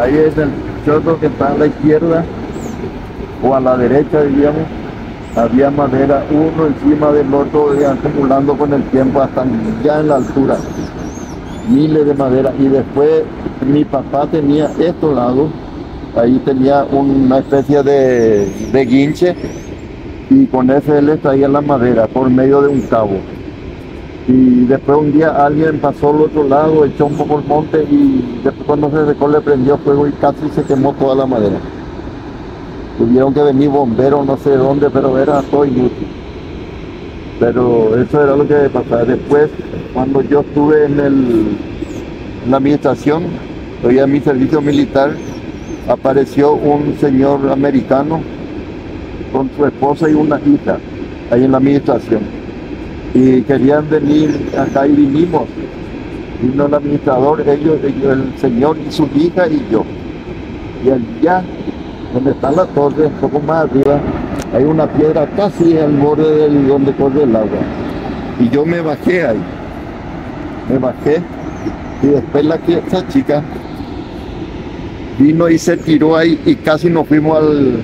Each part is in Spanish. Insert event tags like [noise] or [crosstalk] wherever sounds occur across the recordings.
Ahí es el choto que está a la izquierda o a la derecha, diríamos. Había madera uno encima del otro y acumulando con el tiempo hasta ya en la altura. Miles de madera. Y después mi papá tenía estos lados. Ahí tenía una especie de, guinche y con ese él traía la madera por medio de un cabo. Y después un día alguien pasó al otro lado, echó un poco el monte y después cuando se secó le prendió fuego y casi se quemó toda la madera. Tuvieron que venir bomberos, no sé dónde, pero era todo inútil. Pero eso era lo que pasaba. Después, cuando yo estuve en, el, la administración, todavía en mi servicio militar, apareció un señor americano con su esposa y una hija ahí en la administración. Y querían venir acá y vinimos. Vino el administrador, ellos, el señor y su hija y yo. Y allá, donde está la torre, un poco más arriba, hay una piedra casi al borde del donde corre el agua. Y yo me bajé ahí. Me bajé y después la que chica vino y se tiró ahí y casi nos fuimos al,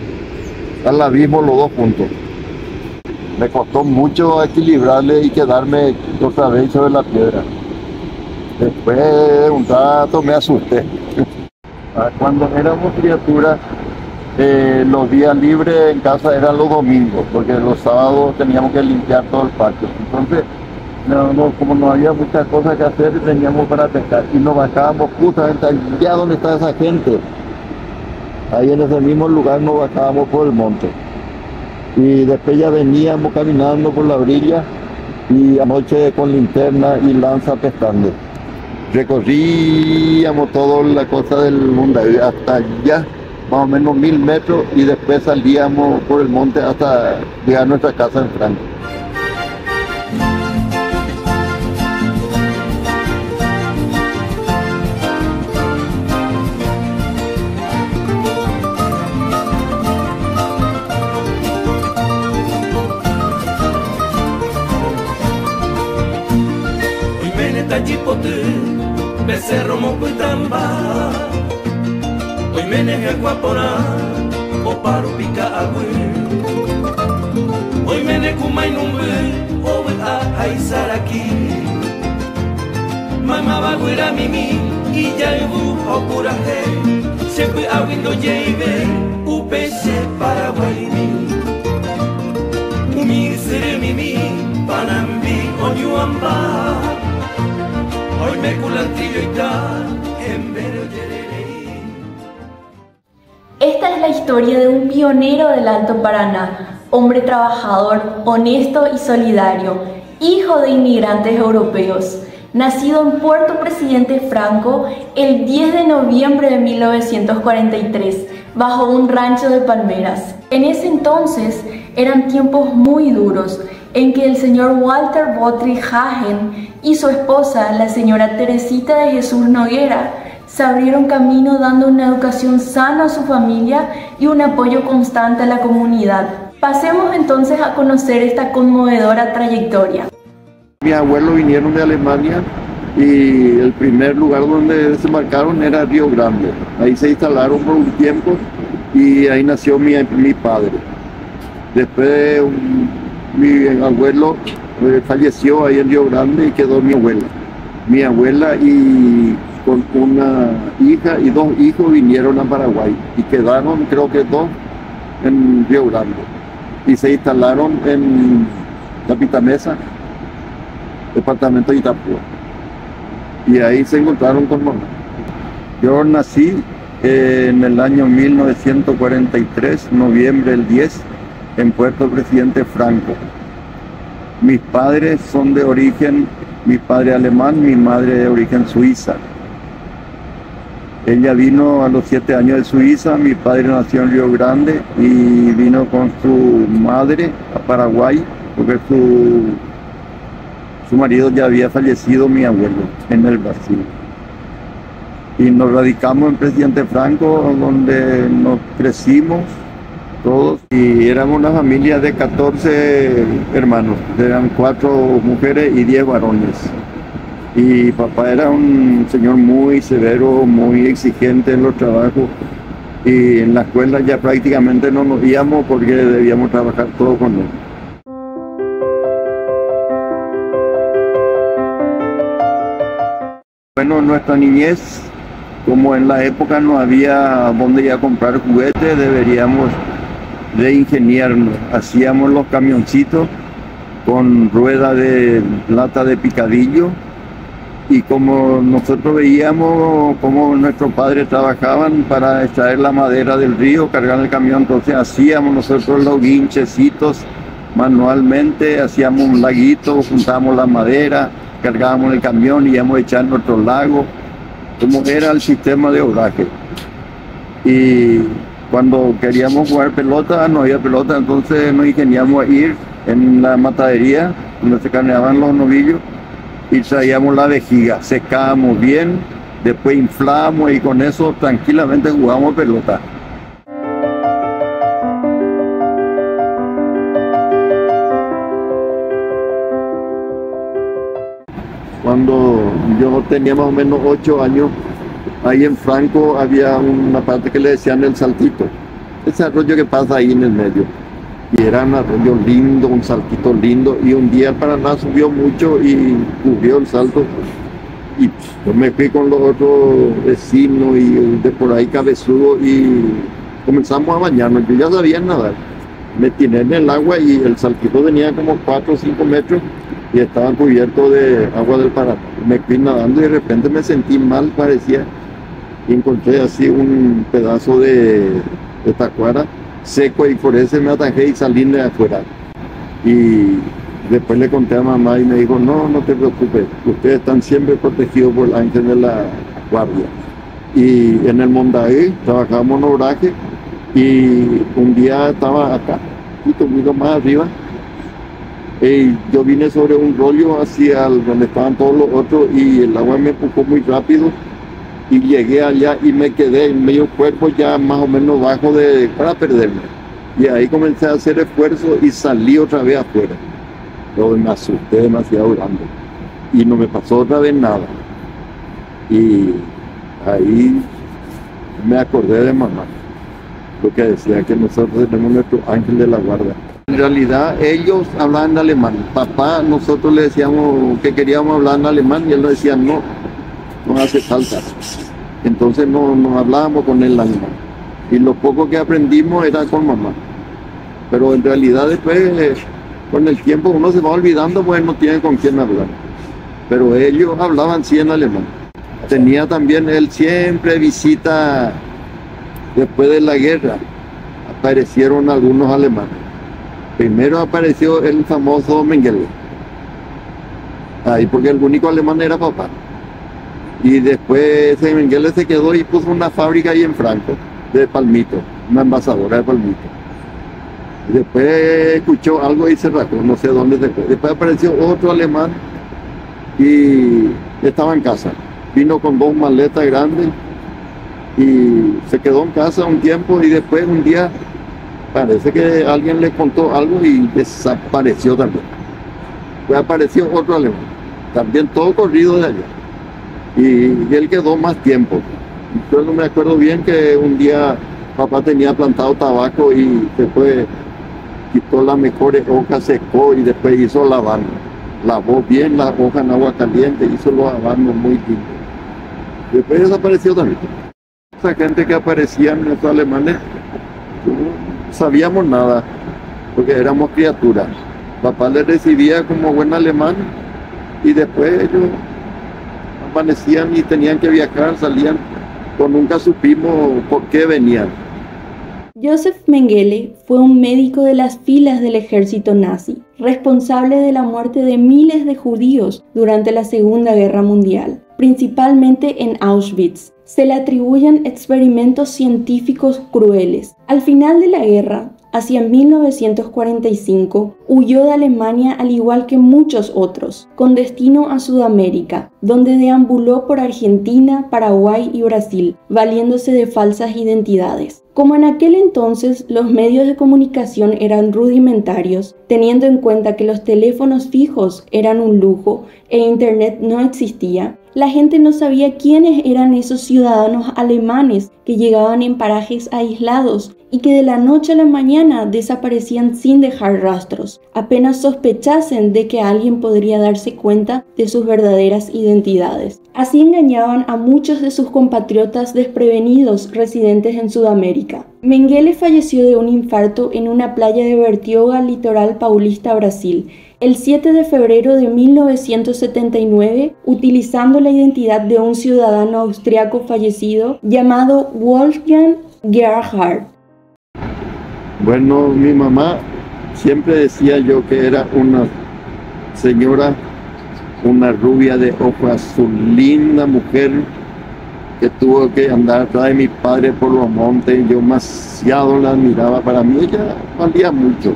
al abismo los dos juntos. Me costó mucho equilibrarle y quedarme otra vez sobre la piedra. Después de un rato me asusté. Cuando éramos criaturas, eh, los días libres en casa eran los domingos, porque los sábados teníamos que limpiar todo el patio. Entonces, no, como no había muchas cosas que hacer, teníamos para pescar y nos bajábamos justamente allá donde está esa gente. Ahí en ese mismo lugar nos bajábamos por el monte. Y después ya veníamos caminando por la orilla y anoche con linterna y lanza pescando. Recorríamos toda la cosa del mundo hasta allá, más o menos mil metros, y después salíamos por el monte hasta llegar a nuestra casa en Franco. Baguira mimi, y ya ebu okuraje. Siempre awindo jeibe, upese paraguayini. Umi sere mimi, panambi onyuamba. Hoy me culantrillo y tal, en vero. Esta es la historia de un pionero del Alto Paraná, hombre trabajador, honesto y solidario, hijo de inmigrantes europeos, nacido en Puerto Presidente Franco el 10 de noviembre de 1943, bajo un rancho de palmeras. En ese entonces eran tiempos muy duros en que el señor Walter Botry Hagen y su esposa, la señora Teresita de Jesús Noguera, se abrieron camino dando una educación sana a su familia y un apoyo constante a la comunidad. Pasemos entonces a conocer esta conmovedora trayectoria. Mi abuelo vinieron de Alemania y el primer lugar donde desembarcaron era Río Grande. Ahí se instalaron por un tiempo y ahí nació mi, padre. Después mi abuelo eh, falleció ahí en Río Grande y quedó mi abuela. Mi abuela y con una hija y dos hijos vinieron a Paraguay y quedaron creo que dos en Río Grande y se instalaron en Capitamesa, departamento de Itapúa. Y ahí se encontraron con. Yo nací eh, en el año 1943, noviembre el 10, en Puerto Presidente Franco. Mis padres son de origen, mi padre alemán, mi madre de origen suiza. Ella vino a los siete años de Suiza, mi padre nació en Río Grande y vino con su madre a Paraguay porque su, su marido ya había fallecido, mi abuelo, en el Brasil. Y nos radicamos en Presidente Franco, donde nos crecimos todos y éramos una familia de 14 hermanos, eran cuatro mujeres y 10 varones. Y papá era un señor muy severo, muy exigente en los trabajos. Y en la escuela ya prácticamente no nos íbamos porque debíamos trabajar todo con él. Nuestra niñez, como en la época no había donde ir a comprar juguetes, deberíamos de ingeniarnos. Hacíamos los camioncitos con rueda de lata de picadillo y como nosotros veíamos cómo nuestros padres trabajaban para extraer la madera del río, cargar el camión, entonces hacíamos nosotros los guinchecitos manualmente, hacíamos un laguito, juntábamos la madera, cargábamos el camión y íbamos a echar nuestro lago, como era el sistema de obraje. Y cuando queríamos jugar pelota, no había pelota, entonces nos ingeniamos a ir en la matadería, donde se carneaban los novillos, y traíamos la vejiga, secábamos bien, después inflamos y con eso tranquilamente jugábamos pelota. Tenía más o menos ocho años, ahí en Franco había una parte que le decían el saltito, ese arroyo que pasa ahí en el medio. Y era un arroyo lindo, un saltito lindo. Y un día el Paraná subió mucho y cubrió el salto. Y yo me fui con los otros vecinos y de por ahí cabezudo y comenzamos a bañarnos. Yo ya sabía nadar. Me tiré en el agua y el saltito tenía como 4 o 5 metros y estaba cubierto de agua del Paraná. Me fui nadando y de repente me sentí mal, parecía y encontré así un pedazo de, de tacuara seco y por eso me atajé y salí de afuera. Y después le conté a mamá y me dijo, no, no te preocupes, ustedes están siempre protegidos por el ángel de la guardia. Y en el Mondaí trabajamos en obraje y un día estaba acá, un poquito más arriba, y yo vine sobre un rollo hacia donde estaban todos los otros y el agua me empujó muy rápido y llegué allá y me quedé en medio cuerpo ya más o menos bajo de para perderme. Y ahí comencé a hacer esfuerzo y salí otra vez afuera. Yo me asusté demasiado grande y no me pasó otra vez nada. Y ahí me acordé de mamá, lo que decía que nosotros tenemos nuestro ángel de la guarda. En realidad ellos hablaban alemán. Papá, nosotros le decíamos que queríamos hablar en alemán y él nos decía no, no hace falta. Entonces no nos hablábamos con él alemán. Y lo poco que aprendimos era con mamá. Pero en realidad después, con el tiempo uno se va olvidando, pues no tiene con quién hablar. Pero ellos hablaban sí en alemán. Tenía también él siempre visita después de la guerra. Aparecieron algunos alemanes. Primero apareció el famoso Mengele. Ahí porque el único alemán era papá. Y después Mengele se quedó y puso una fábrica ahí en Franco, de palmito, una envasadora de palmito. Después escuchó algo y se no sé dónde se. Después apareció otro alemán y estaba en casa. Vino con dos maletas grandes y se quedó en casa un tiempo y después un día parece que alguien le contó algo y desapareció también. Después apareció otro alemán, también todo corrido de allá y, él quedó más tiempo. Yo no me acuerdo bien que un día papá tenía plantado tabaco y después quitó las mejores hojas, secó y después hizo lavando. Lavó bien las hojas en agua caliente, hizo los lavando muy bien. Después desapareció también. Esa gente que aparecía en alemanes, sabíamos nada, porque éramos criaturas. Papá le recibía como buen alemán y después ellos amanecían y tenían que viajar, salían, pero nunca supimos por qué venían. Joseph Mengele fue un médico de las filas del ejército nazi, responsable de la muerte de miles de judíos durante la Segunda Guerra Mundial, principalmente en Auschwitz. Se le atribuyen experimentos científicos crueles. Al final de la guerra, hacia 1945, huyó de Alemania al igual que muchos otros, con destino a Sudamérica, donde deambuló por Argentina, Paraguay y Brasil, valiéndose de falsas identidades. Como en aquel entonces los medios de comunicación eran rudimentarios, teniendo en cuenta que los teléfonos fijos eran un lujo e Internet no existía, la gente no sabía quiénes eran esos ciudadanos alemanes que llegaban en parajes aislados y que de la noche a la mañana desaparecían sin dejar rastros, apenas sospechasen de que alguien podría darse cuenta de sus verdaderas identidades. Así engañaban a muchos de sus compatriotas desprevenidos residentes en Sudamérica. Mengele falleció de un infarto en una playa de Bertioga, litoral paulista, Brasil, el 7 de febrero de 1979 utilizando la identidad de un ciudadano austriaco fallecido llamado Wolfgang Gerhard. Bueno, mi mamá siempre decía yo que era una señora, una rubia de ojo azul, linda mujer que tuvo que andar atrás de mi padre por los montes. Yo demasiado la admiraba. Para mí ella valía mucho.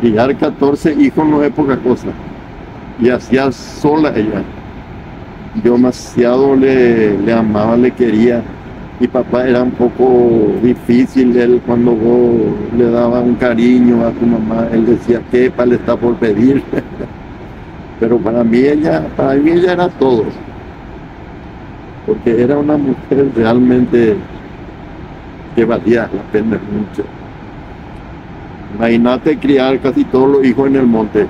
criar 14 hijos no es poca cosa. Y hacía sola ella. Yo demasiado le, amaba, le quería. Mi papá era un poco difícil, él cuando le daba un cariño a tu mamá, él decía que le está por pedir. [laughs] Pero para mí ella, para mí ella era todo. Porque era una mujer realmente que valía la pena mucho. Imagínate criar casi todos los hijos en el monte,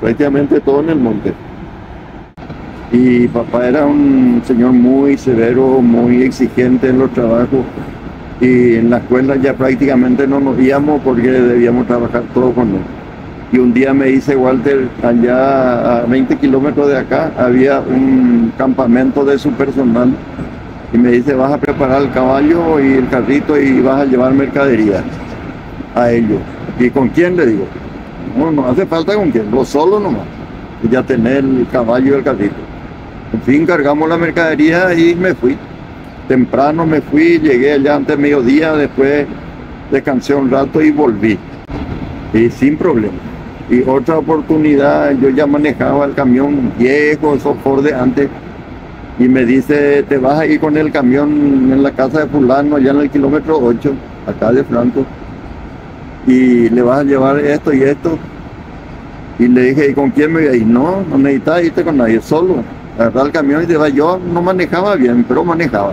prácticamente todo en el monte. Y papá era un señor muy severo, muy exigente en los trabajos. Y en la escuela ya prácticamente no nos íbamos porque debíamos trabajar todo con él. Y un día me dice Walter, allá a 20 kilómetros de acá había un campamento de su personal. Y me dice, vas a preparar el caballo y el carrito y vas a llevar mercadería a ellos. ¿Y con quién le digo? No, no hace falta con quién, vos solo nomás. Ya tener el caballo y el carrito. En fin, cargamos la mercadería y me fui. Temprano me fui, llegué allá antes de mediodía, después descansé un rato y volví. Y sin problema. Y otra oportunidad, yo ya manejaba el camión viejo, esos Ford antes, y me dice, te vas a ir con el camión en la casa de fulano, allá en el kilómetro 8, acá de Franco y le vas a llevar esto y esto. Y le dije, ¿y con quién me voy a ir? No, no necesitas irte con nadie, solo. Agarrar el camión y va. Yo no manejaba bien, pero manejaba.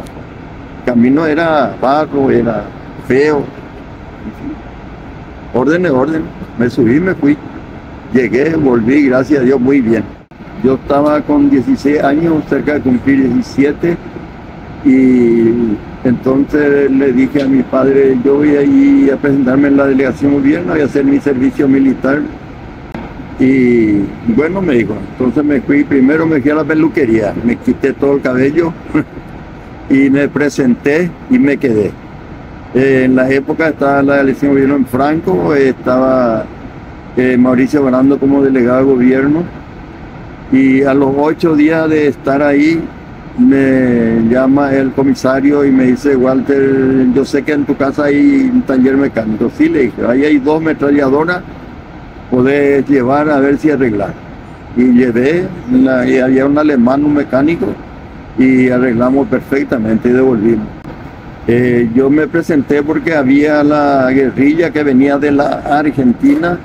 El camino era bajo, era feo. Orden de orden. Me subí, me fui. Llegué, volví, gracias a Dios, muy bien. Yo estaba con 16 años, cerca de cumplir 17, y entonces le dije a mi padre, yo voy a ir a presentarme en la delegación gobierno, voy a hacer mi servicio militar. Y bueno, me dijo, entonces me fui, primero me fui a la peluquería, me quité todo el cabello [laughs] y me presenté y me quedé. en la época estaba la elección gobierno en Franco, estaba eh, Mauricio Barando como delegado de gobierno y a los ocho días de estar ahí me llama el comisario y me dice, Walter, yo sé que en tu casa hay un taller mecánico. Sí, le dije, ahí hay dos metralladoras, podés llevar a ver si arreglar. Y llevé, y había un alemán, un mecánico, y arreglamos perfectamente y devolvimos. Eh, yo me presenté porque había la guerrilla que venía de la Argentina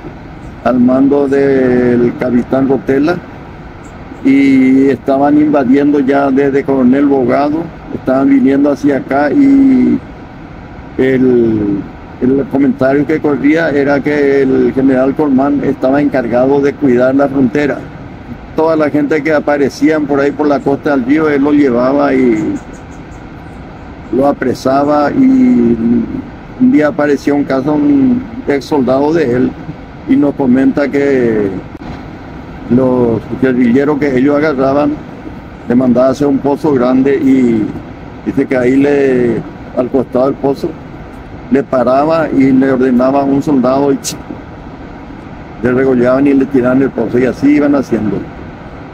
al mando del capitán Rotela y estaban invadiendo ya desde Coronel Bogado, estaban viniendo hacia acá y el, el, comentario que corría era que el general Colmán estaba encargado de cuidar la frontera. Toda la gente que aparecían por ahí por la costa del río, él lo llevaba y lo apresaba y un día apareció un caso, un ex soldado de él y nos comenta que los guerrilleros que ellos agarraban le mandaba hacer un pozo grande y dice que ahí le, al costado del pozo, le paraba y le ordenaba a un soldado y le regollaban y le tiraban el pozo y así iban haciendo.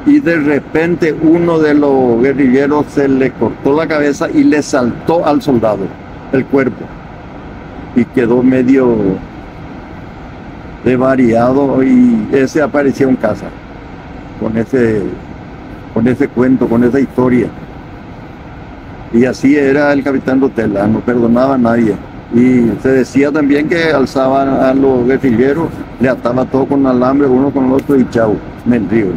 y de repente uno de los guerrilleros se le cortó la cabeza y le saltó al soldado el cuerpo y quedó medio de variado y ese apareció en casa con ese con ese cuento, con esa historia. Y así era el capitán Rotela, no perdonaba a nadie. Y se decía también que alzaban a los guerrilleros, le ataba todo con alambre, uno con el otro y chau, mentido.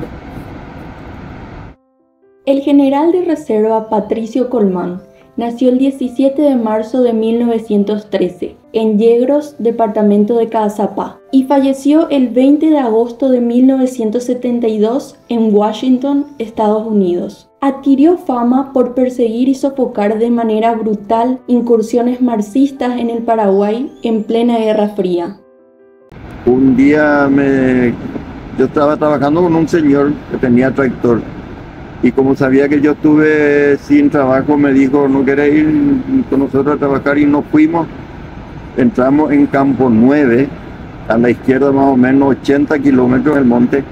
El general de reserva Patricio Colmán nació el 17 de marzo de 1913 en Yegros, departamento de Caazapá, y falleció el 20 de agosto de 1972 en Washington, Estados Unidos. Adquirió fama por perseguir y sofocar de manera brutal incursiones marxistas en el Paraguay en plena Guerra Fría. Un día me... yo estaba trabajando con un señor que tenía tractor y como sabía que yo estuve sin trabajo me dijo no querés ir con nosotros a trabajar y nos fuimos. Entramos en Campo 9, a la izquierda más o menos 80 kilómetros del monte,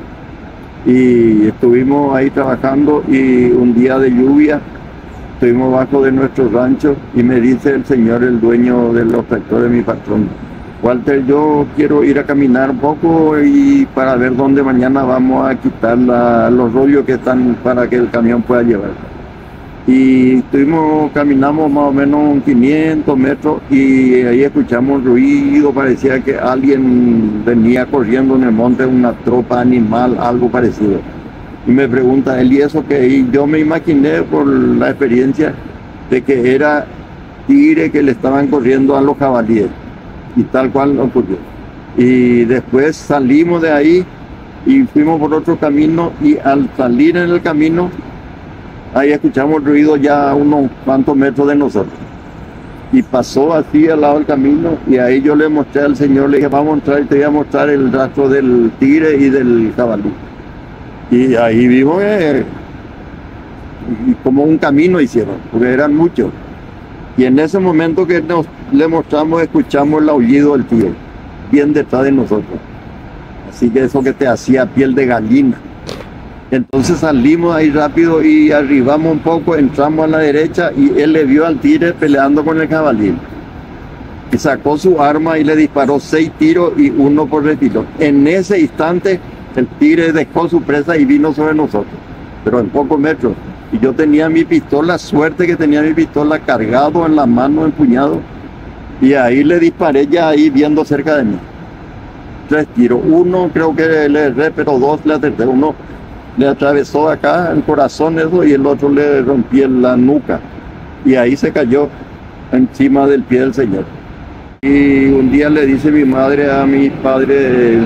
y estuvimos ahí trabajando y un día de lluvia estuvimos bajo de nuestro rancho y me dice el señor, el dueño de los tractores, mi patrón, Walter, yo quiero ir a caminar un poco y para ver dónde mañana vamos a quitar los rollos que están para que el camión pueda llevar y estuvimos, caminamos más o menos 500 metros y ahí escuchamos ruido, parecía que alguien venía corriendo en el monte, una tropa animal, algo parecido. Y me pregunta él, ¿y eso qué? Y yo me imaginé por la experiencia de que era tigre que le estaban corriendo a los jabalíes y tal cual ocurrió. Y después salimos de ahí y fuimos por otro camino y al salir en el camino ahí escuchamos ruido ya a unos cuantos metros de nosotros. Y pasó así al lado del camino y ahí yo le mostré al Señor, le dije, vamos a entrar y te voy a mostrar el rastro del tigre y del jabalí. Y ahí vimos eh, como un camino hicieron, porque eran muchos. Y en ese momento que nos le mostramos, escuchamos el aullido del tigre, bien detrás de nosotros. Así que eso que te hacía piel de gallina. Entonces salimos ahí rápido y arribamos un poco, entramos a la derecha y él le vio al tigre peleando con el jabalí. Y sacó su arma y le disparó seis tiros y uno por retiro. En ese instante el tigre dejó su presa y vino sobre nosotros, pero en pocos metros. Y yo tenía mi pistola, suerte que tenía mi pistola cargado en la mano, empuñado. Y ahí le disparé ya ahí viendo cerca de mí. Tres tiros. Uno creo que le erré, pero dos le acerté. Uno le atravesó acá el corazón eso y el otro le rompió la nuca y ahí se cayó encima del pie del Señor. Y un día le dice mi madre a mi padre,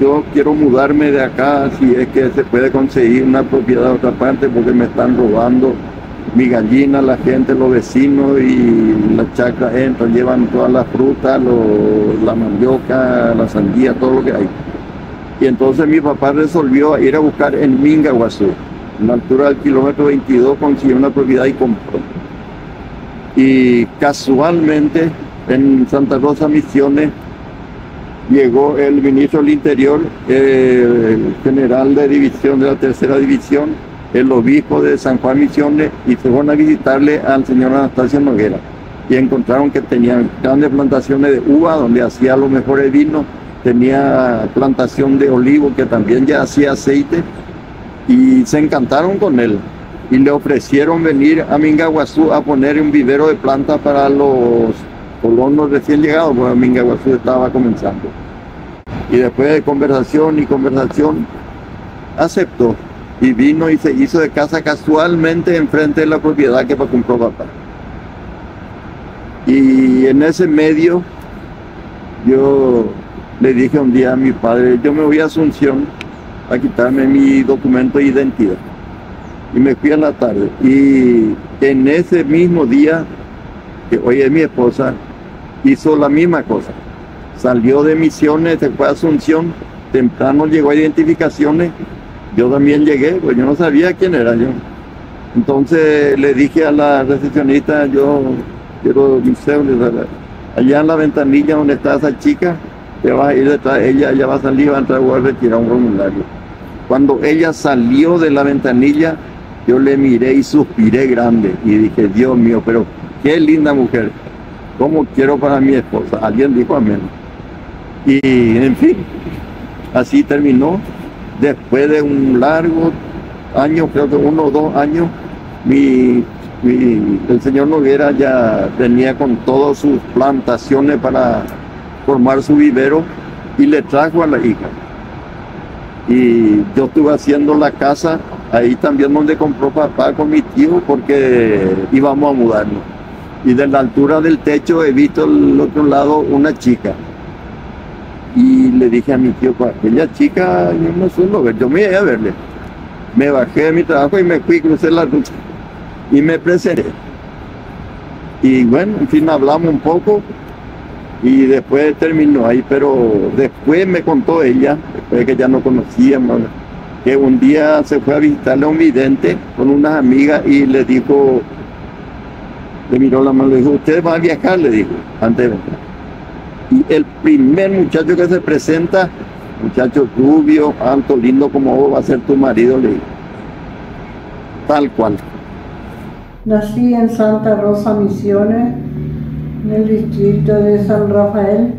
yo quiero mudarme de acá si es que se puede conseguir una propiedad de otra parte porque me están robando mi gallina, la gente, los vecinos y las chacras entran, llevan todas las frutas, la mandioca, la sandía, todo lo que hay. Y entonces mi papá resolvió ir a buscar en Mingaguazú, en la altura del kilómetro 22, consiguió una propiedad y compró. Y casualmente en Santa Rosa Misiones llegó el ministro del Interior, el general de división de la tercera división, el obispo de San Juan Misiones y se fueron a visitarle al señor Anastasio Noguera y encontraron que tenían grandes plantaciones de uva donde hacía los mejores vinos tenía plantación de olivo que también ya hacía aceite y se encantaron con él y le ofrecieron venir a Mingaguazú a poner un vivero de plantas para los colonos recién llegados, porque Mingaguazú estaba comenzando. Y después de conversación y conversación, aceptó y vino y se hizo de casa casualmente enfrente de la propiedad que compró papá. Y en ese medio yo le dije un día a mi padre, yo me voy a Asunción a quitarme mi documento de identidad. Y me fui a la tarde. Y en ese mismo día, que hoy es mi esposa, hizo la misma cosa. Salió de misiones, se fue a Asunción, temprano llegó a identificaciones, yo también llegué, pues yo no sabía quién era yo. Entonces le dije a la recepcionista, yo quiero mi allá en la ventanilla donde está esa chica, a detrás de ella, ella va a salir, va a entrar, a retirar un formulario. Cuando ella salió de la ventanilla, yo le miré y suspiré grande y dije, Dios mío, pero qué linda mujer, ¿cómo quiero para mi esposa? Alguien dijo amén. Y en fin, así terminó. Después de un largo año, creo que uno o dos años, mi, el señor Noguera ya tenía con todas sus plantaciones para formar su vivero y le trajo a la hija. Y yo estuve haciendo la casa ahí también donde compró papá con mi tío porque íbamos a mudarnos. Y de la altura del techo he visto al otro lado una chica. Y le dije a mi tío, pues, aquella chica yo no suelo ver, yo me iba a verle. Me bajé de mi trabajo y me fui, crucé la ruta y me presenté. Y bueno, en fin, hablamos un poco y después terminó ahí, pero después me contó ella, después de que ya no conocíamos, que un día se fue a visitarle a un vidente con unas amigas y le dijo, le miró la mano, le dijo, usted va a viajar, le dijo, antes de venir. Y el primer muchacho que se presenta, muchacho rubio, alto, lindo como vos, va a ser tu marido, le dijo. Tal cual. Nací en Santa Rosa Misiones, en el distrito de San Rafael,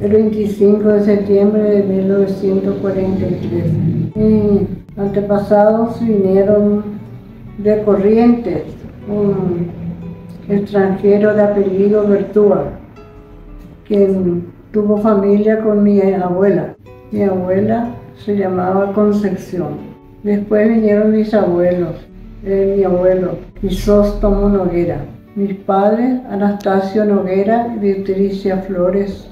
el 25 de septiembre de 1943. Mis antepasados vinieron de Corrientes, un extranjero de apellido Bertúa, quien tuvo familia con mi abuela. Mi abuela se llamaba Concepción. Después vinieron mis abuelos, eh, mi abuelo, Crisóstomo Noguera. Mis padres, Anastasio Noguera y Beatricia Flores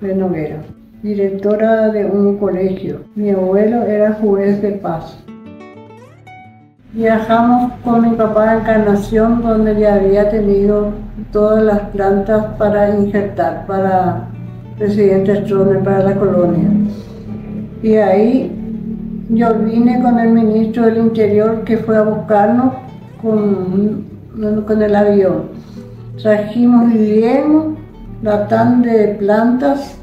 de Noguera, directora de un colegio. Mi abuelo era juez de paz. Viajamos con mi papá a Encarnación, donde ya había tenido todas las plantas para injertar, para presidente Stromer, para la colonia. Y ahí yo vine con el ministro del Interior que fue a buscarnos con, con el avión. Trajimos bien la tan de plantas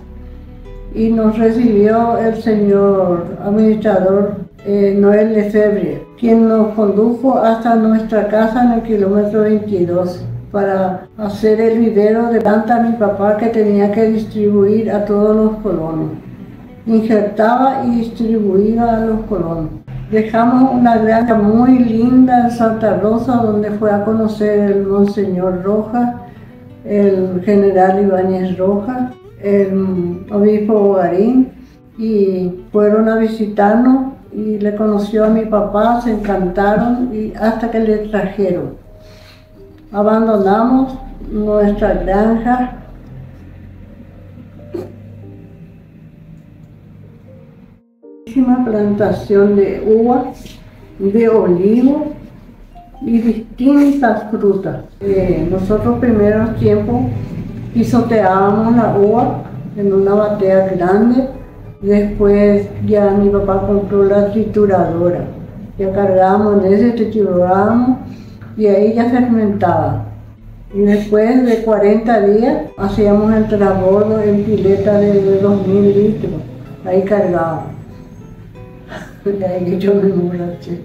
y nos recibió el señor administrador eh, Noel Lefebvre, quien nos condujo hasta nuestra casa en el kilómetro 22 para hacer el vivero de planta a mi papá que tenía que distribuir a todos los colonos. Injertaba y distribuía a los colonos. Dejamos una granja muy linda en Santa Rosa donde fue a conocer el Monseñor Rojas, el general Ibáñez Rojas, el obispo Bogarín y fueron a visitarnos y le conoció a mi papá, se encantaron y hasta que le trajeron. Abandonamos nuestra granja. Plantación de uvas, de olivo y distintas frutas. Eh, nosotros primeros tiempos pisoteábamos la uva en una batea grande Después ya mi papá compró la trituradora. Ya cargábamos en ese, triturábamos y ahí ya fermentaba. Y después de 40 días hacíamos el transbordo en pileta de, 2000 litros. Ahí cargábamos. Que yo me emborraché.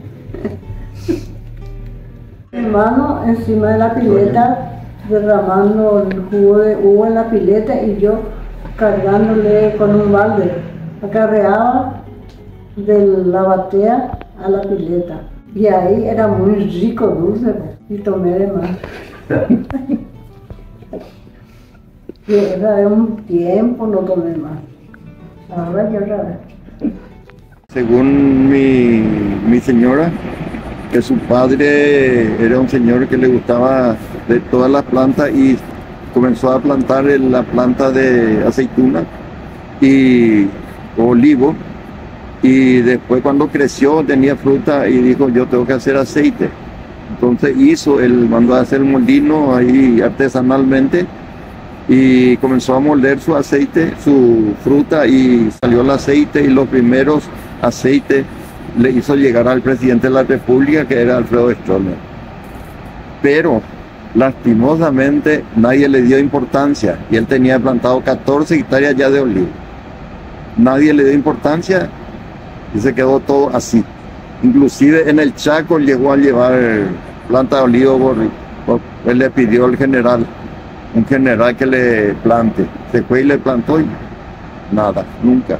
Hermano encima de la pileta derramando el jugo de uva en la pileta y yo cargándole con un balde acarreaba de la batea a la pileta. Y ahí era muy rico dulce pues, y tomé de más. [laughs] y era de un tiempo no tomé más. Ahora ya otra vez. Según mi, señora, que su padre era un señor que le gustaba de todas las plantas y comenzó a plantar la planta de aceituna y olivo y después cuando creció tenía fruta y dijo yo tengo que hacer aceite. Entonces hizo, él mandó a hacer un molino ahí artesanalmente y comenzó a molder su aceite, su fruta y salió el aceite y los primeros aceites le hizo llegar al presidente de la República que era Alfredo Stroller. Pero lastimosamente nadie le dio importancia y él tenía plantado 14 hectáreas ya de olivo nadie le dio importancia Y se quedó todo así. Inclusive en el Chaco llegó a llevar planta de olivo, él le pidió al general, un general que le plante. Se fue y le plantó y nada, nunca.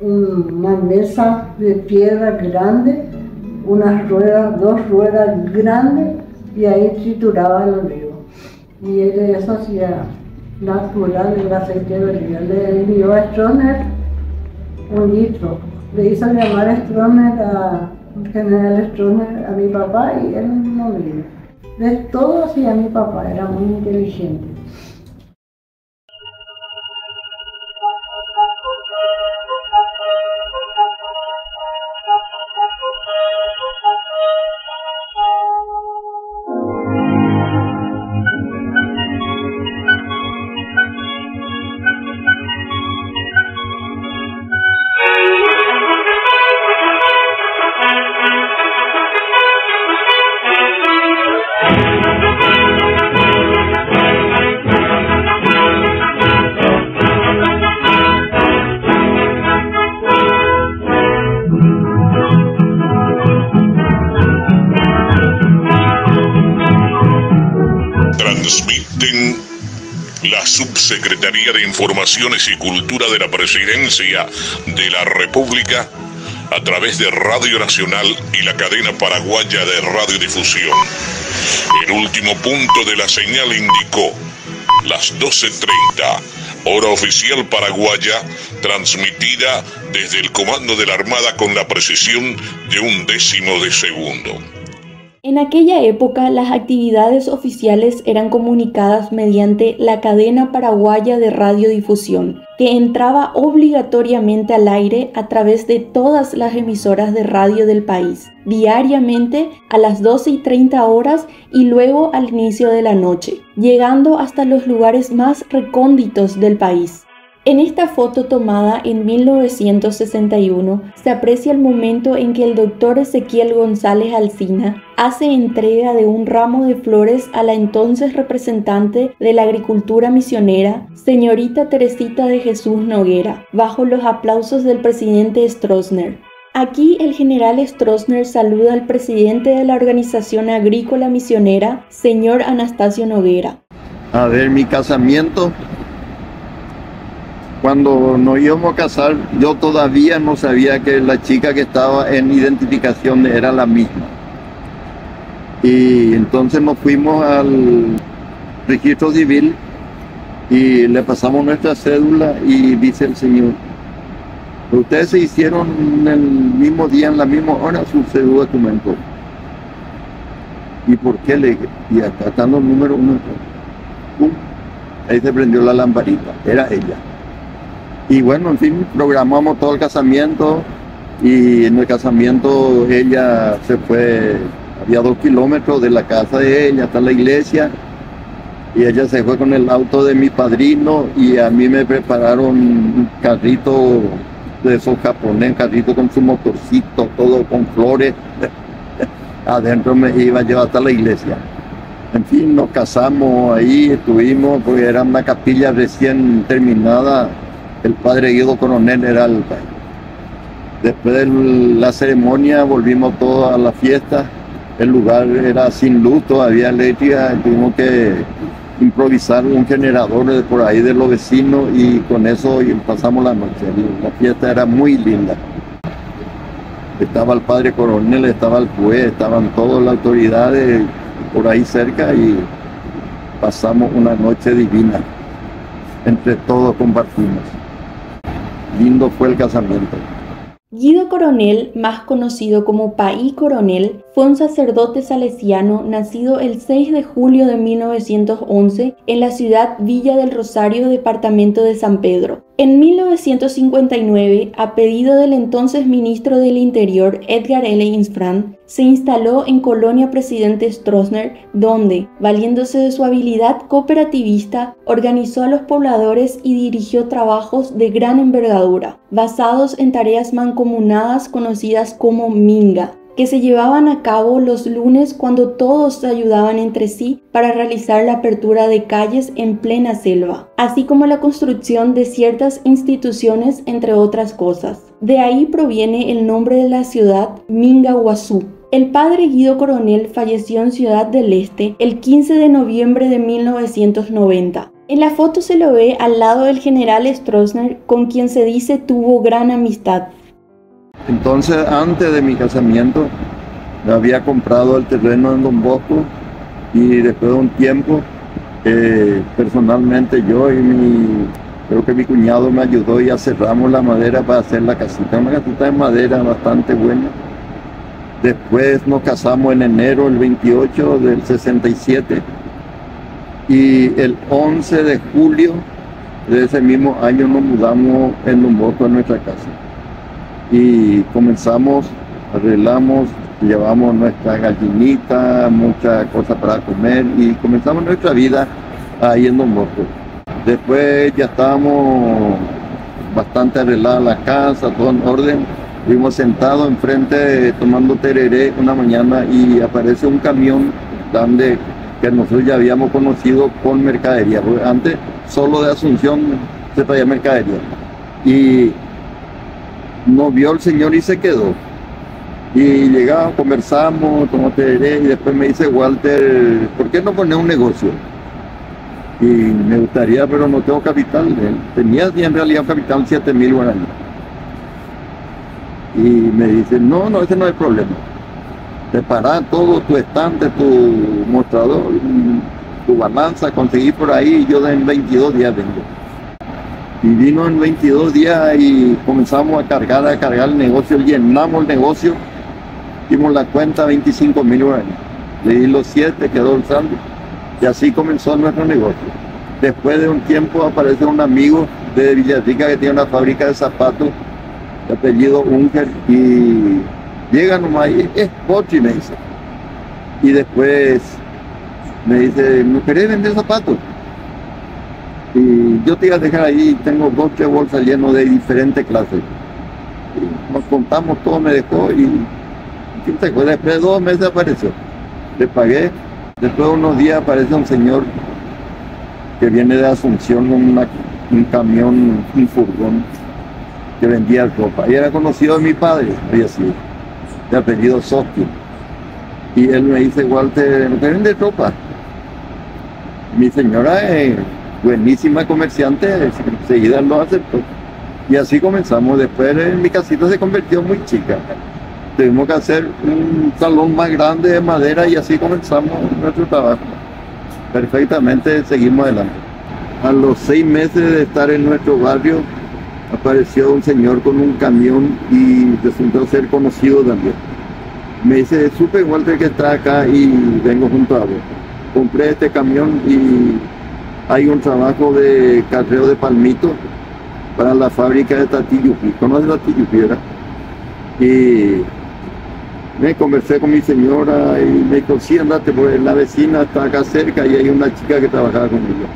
Una mesa de piedra grande, unas ruedas, dos ruedas grandes y ahí trituraba el olivo. Y él eso hacía natural el aceite de oliva. Le envió a Stroner un litro. Le hizo llamar a Stroner, a general Stroner, a mi papá y él no vino. De todo hacía mi papá, era muy inteligente. Subsecretaría de Informaciones y Cultura de la Presidencia de la República a través de Radio Nacional y la cadena paraguaya de radiodifusión. El último punto de la señal indicó las 12.30, hora oficial paraguaya, transmitida desde el comando de la Armada con la precisión de un décimo de segundo. En aquella época las actividades oficiales eran comunicadas mediante la cadena paraguaya de radiodifusión, que entraba obligatoriamente al aire a través de todas las emisoras de radio del país, diariamente a las 12 y 30 horas y luego al inicio de la noche, llegando hasta los lugares más recónditos del país. En esta foto tomada en 1961 se aprecia el momento en que el doctor Ezequiel González Alcina hace entrega de un ramo de flores a la entonces representante de la agricultura misionera, señorita Teresita de Jesús Noguera, bajo los aplausos del presidente Stroessner. Aquí el general Stroessner saluda al presidente de la organización agrícola misionera, señor Anastasio Noguera. A ver, mi casamiento cuando nos íbamos a casar, yo todavía no sabía que la chica que estaba en identificación era la misma. Y entonces nos fuimos al registro civil y le pasamos nuestra cédula y dice el señor, ustedes se hicieron en el mismo día, en la misma hora, su cédula documento. ¿Y por qué le Y acá están los números uno. Ahí se prendió la lamparita, era ella. Y bueno, en fin, programamos todo el casamiento y en el casamiento ella se fue, había dos kilómetros de la casa de ella hasta la iglesia y ella se fue con el auto de mi padrino y a mí me prepararon un carrito de esos japonés, carrito con su motorcito, todo con flores. [laughs] Adentro me iba a llevar hasta la iglesia. En fin, nos casamos ahí, estuvimos, porque era una capilla recién terminada el padre Guido Coronel era el Después de la ceremonia volvimos todos a la fiesta. El lugar era sin luz, todavía eléctrica. Tuvimos que improvisar un generador por ahí de los vecinos y con eso pasamos la noche. La fiesta era muy linda. Estaba el padre coronel, estaba el juez, estaban todas las autoridades por ahí cerca y pasamos una noche divina. Entre todos compartimos lindo fue el casamiento. Guido Coronel, más conocido como Paí Coronel, fue un sacerdote salesiano nacido el 6 de julio de 1911 en la ciudad Villa del Rosario, departamento de San Pedro. En 1959, a pedido del entonces ministro del Interior Edgar L. Insfran, se instaló en Colonia Presidente Stroessner, donde, valiéndose de su habilidad cooperativista, organizó a los pobladores y dirigió trabajos de gran envergadura, basados en tareas mancomunadas conocidas como Minga, que se llevaban a cabo los lunes cuando todos ayudaban entre sí para realizar la apertura de calles en plena selva, así como la construcción de ciertas instituciones entre otras cosas. De ahí proviene el nombre de la ciudad Mingaguazú. El padre Guido Coronel falleció en Ciudad del Este el 15 de noviembre de 1990. En la foto se lo ve al lado del general Stroessner, con quien se dice tuvo gran amistad. Entonces, antes de mi casamiento, había comprado el terreno en Don Bosco y después de un tiempo, eh, personalmente yo y mi, creo que mi cuñado me ayudó y cerramos la madera para hacer la casita. Una casita de madera bastante buena. Después nos casamos en enero, el 28 del 67. Y el 11 de julio de ese mismo año nos mudamos en Don Bosco a nuestra casa y comenzamos, arreglamos, llevamos nuestra gallinita, muchas cosas para comer y comenzamos nuestra vida ahí en Don Bosco. Después ya estábamos bastante arreglada la casa, todo en orden. Fuimos sentados enfrente tomando tereré una mañana y aparece un camión donde que nosotros ya habíamos conocido con mercadería, antes solo de Asunción se traía mercadería. Y nos vio el señor y se quedó. Y llegamos, conversamos, tomó tereré y después me dice Walter, ¿por qué no poner un negocio? Y me gustaría, pero no tengo capital. Tenía en realidad un capital 7 mil guaraníes. Y me dice, no, no, ese no es el problema. Preparar todo tu estante, tu mostrador, tu balanza, conseguir por ahí, yo en 22 días vengo. Y vino en 22 días y comenzamos a cargar, a cargar el negocio, llenamos el negocio, dimos la cuenta 25 mil dólares. Le di los 7, quedó el saldo. Y así comenzó nuestro negocio. Después de un tiempo aparece un amigo de Villarrica que tiene una fábrica de zapatos, de apellido Unger, y llega nomás y es Pochi, me dice. Y después me dice, ¿no querés vender zapatos? Y yo te iba a dejar ahí, tengo dos tres bolsas llenas de diferentes clases. Y nos contamos todo, me dejó y después de dos meses apareció. Le pagué. Después de unos días aparece un señor que viene de Asunción con un camión, un furgón que vendía ropa. Y era conocido de mi padre, había sido, de apellido Soski. Y él me dice, Walter, ¿no te vende ropa? Mi señora es buenísima comerciante, enseguida lo aceptó. Y así comenzamos. Después en mi casita se convirtió muy chica. Tuvimos que hacer un salón más grande de madera y así comenzamos nuestro trabajo. Perfectamente seguimos adelante. A los seis meses de estar en nuestro barrio, apareció un señor con un camión y resultó ser conocido también. Me dice, supe Walter que está acá y vengo junto a vos. Compré este camión y hay un trabajo de carreo de palmito para la fábrica de Tatiyupi. ¿Conoces Tatiyupi, verdad? Y me conversé con mi señora y me dijo, sí, andate, porque la vecina está acá cerca y hay una chica que trabajaba conmigo.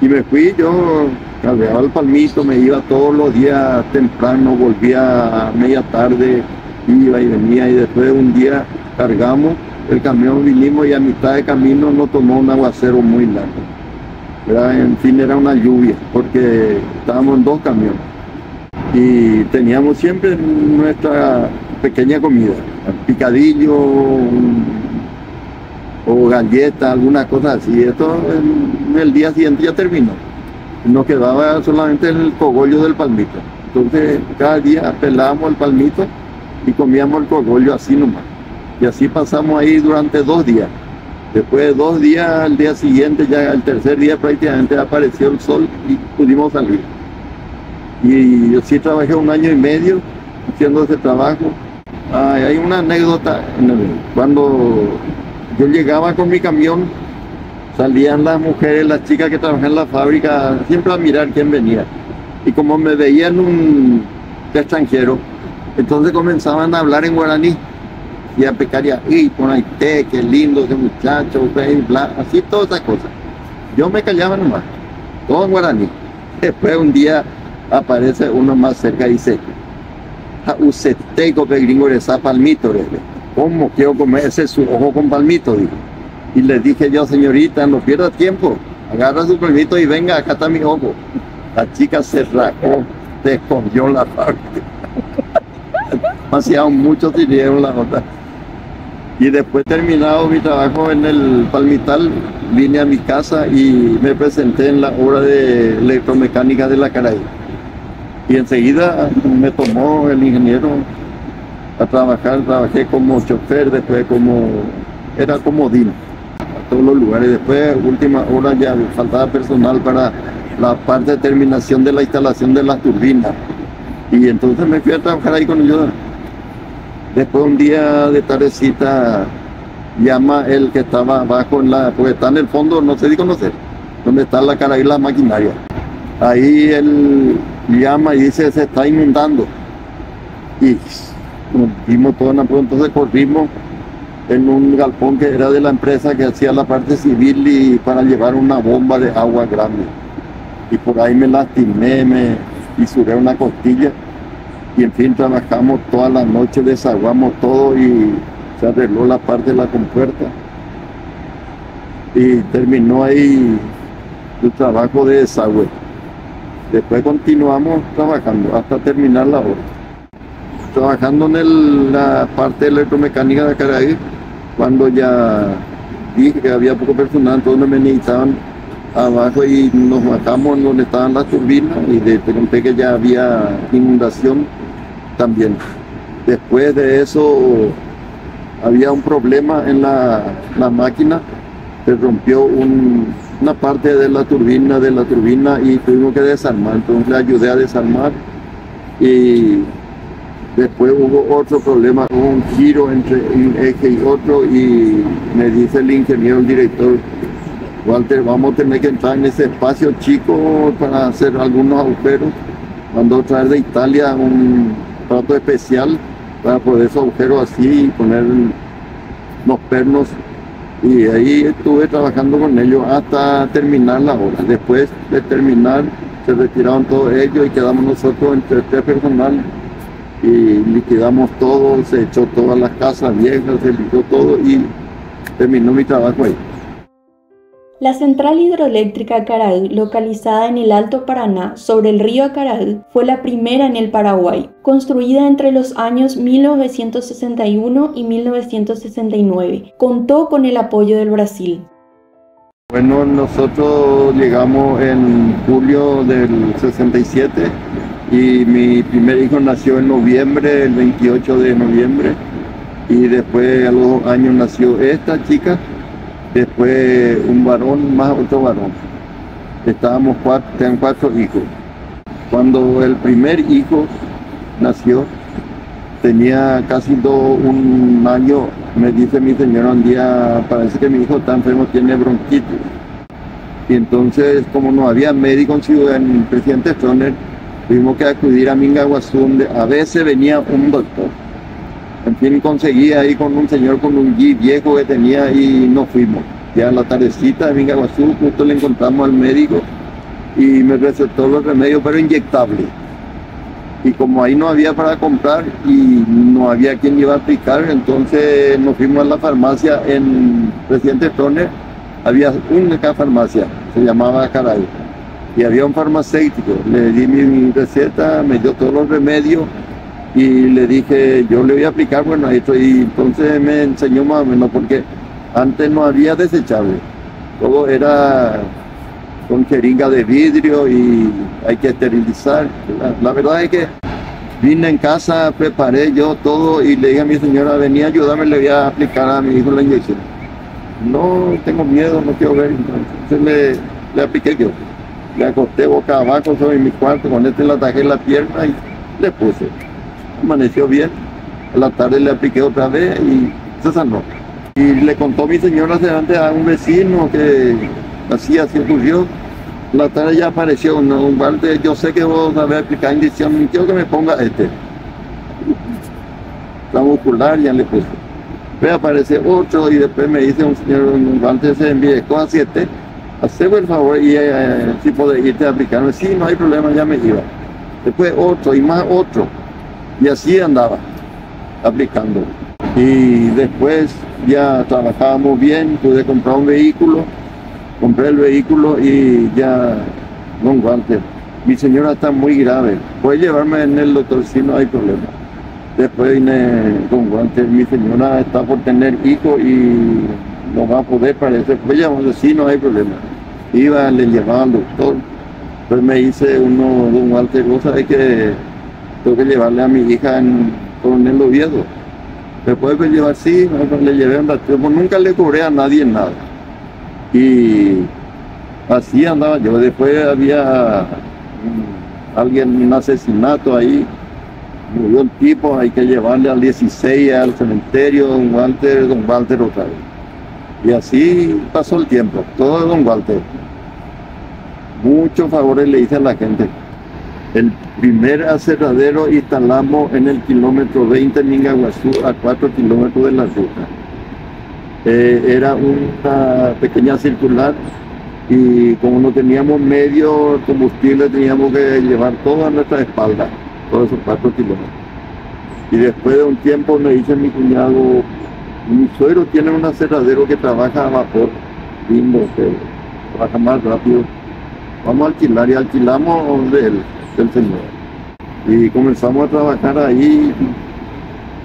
Y me fui, yo cargaba el palmito, me iba todos los días temprano, volvía a media tarde, iba y venía y después de un día cargamos el camión, vinimos y a mitad de camino nos tomó un aguacero muy largo. En fin, era una lluvia, porque estábamos en dos camiones. Y teníamos siempre nuestra pequeña comida, picadillo o galleta, alguna cosa así. Esto el día siguiente ya terminó. Nos quedaba solamente el cogollo del palmito. Entonces cada día pelábamos el palmito y comíamos el cogollo así nomás. Y así pasamos ahí durante dos días. Después de dos días, al día siguiente, ya el tercer día prácticamente apareció el sol y pudimos salir. Y yo sí trabajé un año y medio haciendo ese trabajo. hay una anécdota, cuando yo llegaba con mi camión, salían las mujeres, las chicas que trabajaban en la fábrica, siempre a mirar quién venía. Y como me veían un extranjero, entonces comenzaban a hablar en guaraní y a pecaria, y por ahí té, qué lindo ese muchacho, bla, así todas esas cosas. Yo me callaba nomás, todo en guaraní. [laughs] Después un día aparece uno más cerca y dice, useteco que gringo de esa palmito, ¿cómo quiero comer ese su ojo con palmito? Digo. Y le dije yo, señorita, no pierda tiempo, agarra su palmito y venga, acá está mi ojo. La chica se rajó, se escondió la [laughs] parte. Demasiado mucho dieron la nota. Y después terminado mi trabajo en el Palmital, vine a mi casa y me presenté en la obra de electromecánica de la Caray. Y enseguida me tomó el ingeniero a trabajar, trabajé como chofer, después como, era comodín a todos los lugares. Después, última hora ya faltaba personal para la parte de terminación de la instalación de las turbinas. Y entonces me fui a trabajar ahí con ellos. Después un día de tardecita llama el que estaba abajo en la, porque está en el fondo, no sé si conocer, donde está la cara y la maquinaria. Ahí él llama y dice se está inundando. Y vimos todo en entonces corrimos en un galpón que era de la empresa que hacía la parte civil y para llevar una bomba de agua grande. Y por ahí me lastimé, me fisuré una costilla y en fin trabajamos toda la noche, desaguamos todo y se arregló la parte de la compuerta y terminó ahí el trabajo de desagüe. Después continuamos trabajando hasta terminar la obra. Trabajando en la parte electromecánica de Caraí, cuando ya dije que había poco personal, entonces me necesitaban abajo y nos bajamos donde estaban las turbinas y de conté que ya había inundación también. Después de eso había un problema en la, máquina, se rompió una parte de la turbina de la turbina y tuvimos que desarmar, entonces le ayudé a desarmar y después hubo otro problema, hubo un giro entre un eje y otro y me dice el ingeniero, el director, Walter, vamos a tener que entrar en ese espacio chico para hacer algunos agujeros. Mandó traer de Italia un especial para poder agujeros así y poner los pernos. Y ahí estuve trabajando con ellos hasta terminar la obra. Después de terminar, se retiraron todos ellos y quedamos nosotros entre tres personal y liquidamos todo, se echó todas las casas viejas, se limpió todo y terminó mi trabajo ahí. La central hidroeléctrica Caraí, localizada en el Alto Paraná, sobre el río Acaraí, fue la primera en el Paraguay, construida entre los años 1961 y 1969. Contó con el apoyo del Brasil. Bueno, nosotros llegamos en julio del 67 y mi primer hijo nació en noviembre, el 28 de noviembre, y después a los años nació esta chica después un varón más otro varón. Estábamos cuatro, tenían cuatro hijos. Cuando el primer hijo nació, tenía casi todo un año, me dice mi señora un día, parece que mi hijo está enfermo, tiene bronquitis. Y entonces, como no había médico en Ciudad, en Presidente Stoner, tuvimos que acudir a Mingaguazú, donde a veces venía un doctor en fin, conseguí ahí con un señor con un jeep viejo que tenía y nos fuimos. Ya a la tardecita de Mingaguazú, justo le encontramos al médico y me recetó los remedios, pero inyectables. Y como ahí no había para comprar y no había quien iba a aplicar, entonces nos fuimos a la farmacia en Presidente Toner. Había una farmacia, se llamaba Caray. Y había un farmacéutico, le di mi receta, me dio todos los remedios y le dije, yo le voy a aplicar, bueno, esto, y entonces me enseñó más o menos, porque antes no había desechable, todo era con jeringa de vidrio y hay que esterilizar. La, verdad es que vine en casa, preparé yo todo y le dije a mi señora, venía a ayudarme, le voy a aplicar a mi hijo la inyección. No tengo miedo, no quiero ver, entonces le, le apliqué yo. Le acosté boca abajo sobre mi cuarto, con este le atajé la pierna y le puse amaneció bien. A la tarde le apliqué otra vez y se sanó. Y le contó mi señora delante a un vecino que así, así ocurrió. La tarde ya apareció un, un yo sé que vos sabés aplicar inyección, quiero que me ponga este. La muscular ya le puse. Después aparece otro y después me dice un señor, un balde se con a siete, haceme el favor y si eh, puede irte a aplicarme. Sí, no hay problema, ya me iba. Después otro y más otro Y así andaba, aplicando. Y después ya trabajábamos bien, pude comprar un vehículo, compré el vehículo y ya, don Walter, mi señora está muy grave, puede llevarme en el doctor si no hay problema. Después vine con Walter, mi señora está por tener hijo y no va a poder, parece, pues ya sí, no hay problema. Iba, le llevaba al doctor, pues me dice uno, don Walter, vos sabés que tengo que llevarle a mi hija en Coronel Oviedo. ¿Me puede llevar? Sí, le llevé un ratito, nunca le cobré a nadie nada. Y así andaba yo. Después había alguien, un asesinato ahí, murió el tipo, hay que llevarle al 16 al cementerio, don Walter, don Walter otra vez. Y así pasó el tiempo, todo don Walter. Muchos favores le hice a la gente. El primer aserradero instalamos en el kilómetro 20 en a 4 kilómetros de la ruta. Eh, era una pequeña circular y como no teníamos medio combustible teníamos que llevar todo a nuestra espalda, todos esos 4 kilómetros. Y después de un tiempo me dice mi cuñado, mi suegro tiene un aserradero que trabaja a vapor, lindo, que trabaja más rápido. Vamos a alquilar y alquilamos de él del Señor. Y comenzamos a trabajar ahí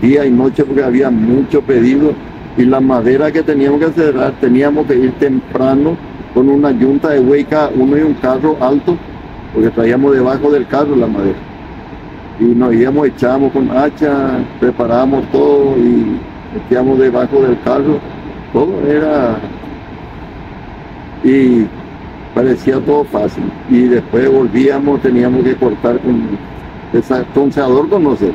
día y noche porque había mucho pedido y la madera que teníamos que cerrar teníamos que ir temprano con una yunta de hueca, uno y un carro alto, porque traíamos debajo del carro la madera. Y nos íbamos, echábamos con hacha, preparábamos todo y metíamos debajo del carro. Todo era... Y parecía todo fácil. Y después volvíamos, teníamos que cortar con ese tonceador conocer.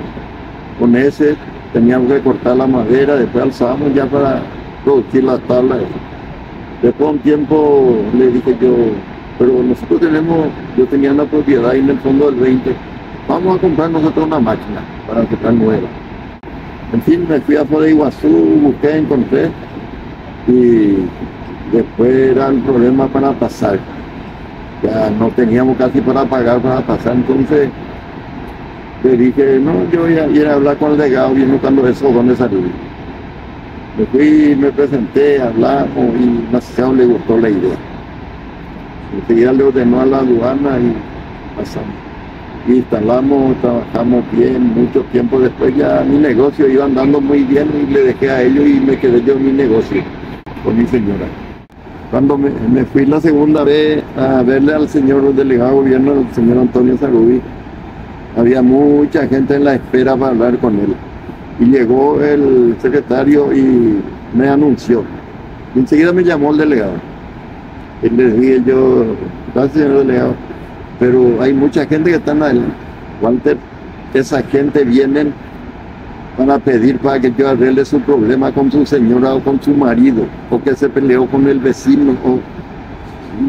Con ese teníamos que cortar la madera, después alzábamos ya para producir las tablas. Después de un tiempo le dije yo, pero nosotros tenemos, yo tenía una propiedad ahí en el fondo del 20, vamos a comprar nosotros una máquina para sacar nueva. En fin, me fui a por Iguazú, busqué, encontré y después era el problema para pasar. Ya no teníamos casi para pagar para pasar, entonces le dije, no, yo voy a ir a hablar con el legado viendo cuando eso donde salió. Me fui, me presenté, hablamos y demasiado le gustó la idea. Enseguida le ordenó a la aduana y pasamos. instalamos, trabajamos bien, mucho tiempo después ya mi negocio iba andando muy bien y le dejé a ellos y me quedé yo en mi negocio con mi señora. Cuando me, fui la segunda vez a verle al señor delegado de gobierno, al señor Antonio Zarubí, había mucha gente en la espera para hablar con él. Y llegó el secretario y me anunció. Y enseguida me llamó el delegado. Y le dije yo, gracias señor delegado, pero hay mucha gente que está en la... Walter, esa gente vienen para pedir para que yo arregle su problema con su señora o con su marido, o que se peleó con el vecino.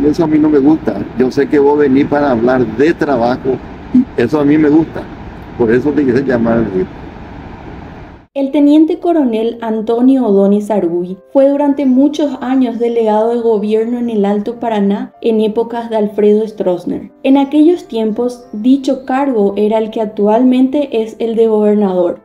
Eso a mí no me gusta. Yo sé que vos venís para hablar de trabajo y eso a mí me gusta. Por eso te quise llamar. El teniente coronel Antonio O'Donnell Arguy fue durante muchos años delegado de gobierno en el Alto Paraná en épocas de Alfredo Stroessner. En aquellos tiempos, dicho cargo era el que actualmente es el de gobernador,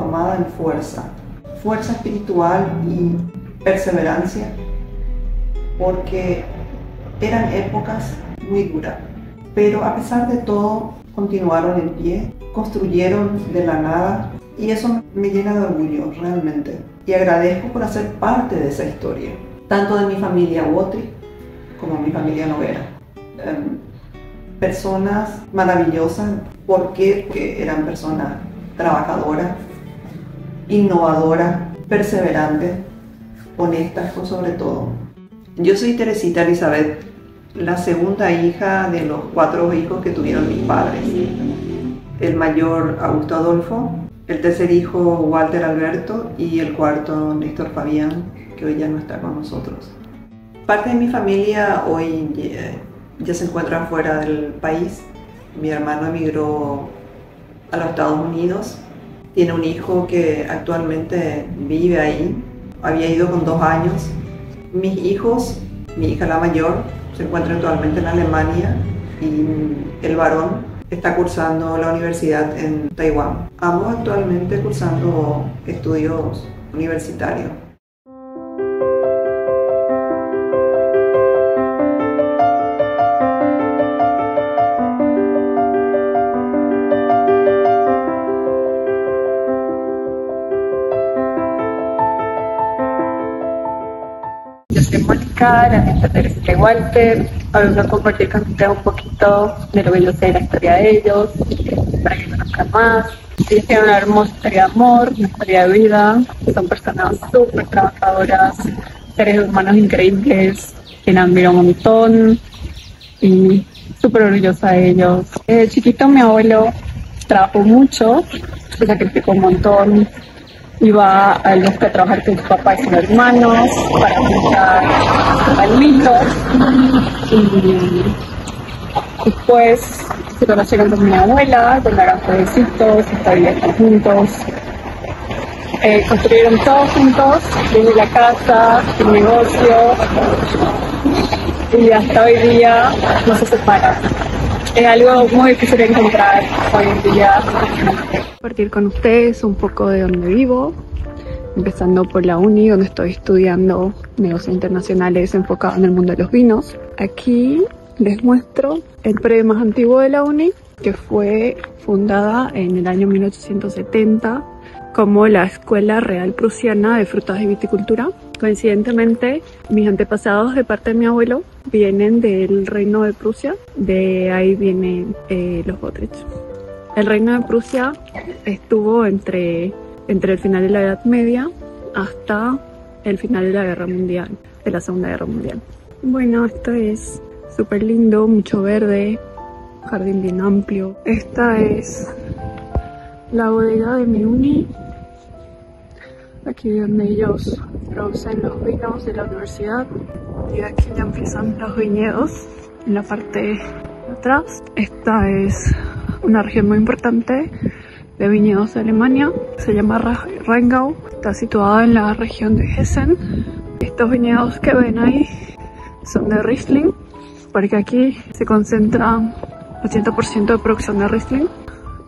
transformada en fuerza, fuerza espiritual y perseverancia, porque eran épocas muy duras, pero a pesar de todo continuaron en pie, construyeron de la nada y eso me llena de orgullo realmente y agradezco por hacer parte de esa historia, tanto de mi familia Wotri como mi familia Novera. Em, personas maravillosas. Porque eran personas trabajadora, innovadora, perseverante, honesta sobre todo. Yo soy Teresita Elizabeth, la segunda hija de los cuatro hijos que tuvieron mis padres. El mayor Augusto Adolfo, el tercer hijo Walter Alberto y el cuarto Néstor Fabián, que hoy ya no está con nosotros. Parte de mi familia hoy ya se encuentra fuera del país. Mi hermano emigró a los Estados Unidos. Tiene un hijo que actualmente vive ahí. Había ido con dos años. Mis hijos, mi hija la mayor, se encuentra actualmente en Alemania y el varón está cursando la universidad en Taiwán. Ambos actualmente cursando estudios universitarios. La gente de Walter. Hoy voy a compartir con ustedes un poquito de lo que yo sé de la historia de ellos, para que conozcan más. Ellos una hermosa historia de amor, una historia de vida. Son personas súper trabajadoras, seres humanos increíbles, que admiro un montón y súper orgullosa de ellos. Desde chiquito mi abuelo trabajó mucho, se sacrificó un montón, iba al bosque a trabajar con su papá y sus hermanos para juntar palmitos y después se conocieron con mi abuela, con eran jovencitos, estaban juntos. Eh, construyeron todos juntos, desde la casa, el negocio y hasta hoy día no se separan. Es algo muy difícil de encontrar hoy en día compartir con ustedes un poco de dónde vivo, empezando por la uni, donde estoy estudiando negocios internacionales enfocados en el mundo de los vinos. Aquí les muestro el predio más antiguo de la uni, que fue fundada en el año 1870 como la Escuela Real Prusiana de Frutas y Viticultura. Coincidentemente, mis antepasados de parte de mi abuelo vienen del reino de Prusia, de ahí vienen eh, los Gotrich. El reino de Prusia estuvo entre, entre el final de la Edad Media hasta el final de la Guerra Mundial, de la Segunda Guerra Mundial. Bueno, esto es súper lindo, mucho verde, jardín bien amplio. Esta es la bodega de mi uni, aquí donde ellos producen los vinos de la universidad y aquí ya empiezan los viñedos en la parte de atrás. Esta es una región muy importante de viñedos de Alemania. Se llama Rheingau. Está situada en la región de Hessen. Estos viñedos que ven ahí son de Riesling, porque aquí se concentra 80% de producción de Riesling,